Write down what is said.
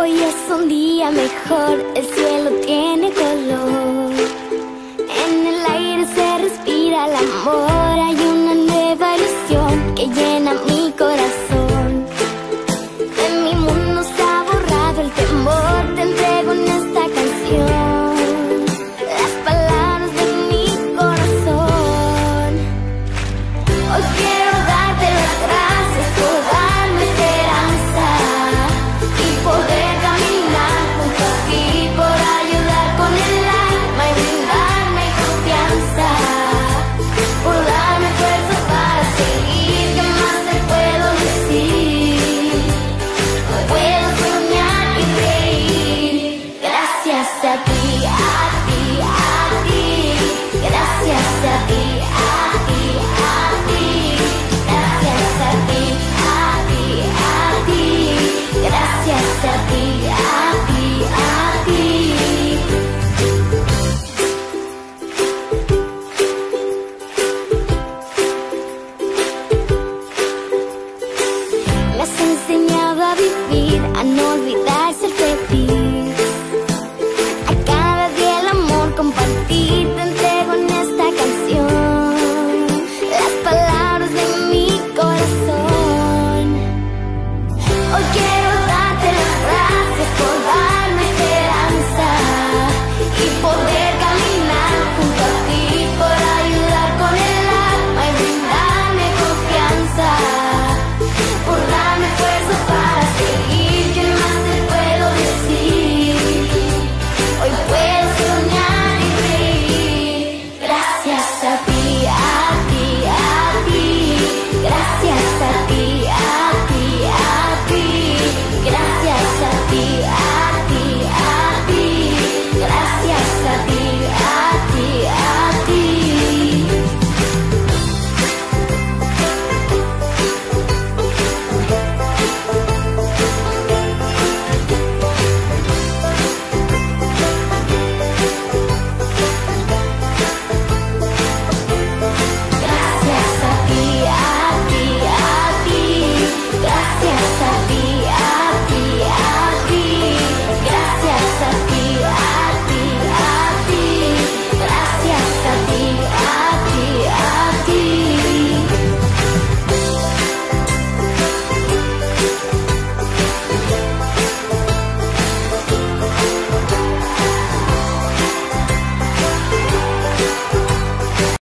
Hoy es un día mejor, el cielo tiene color. En el aire se respira el amor. be hati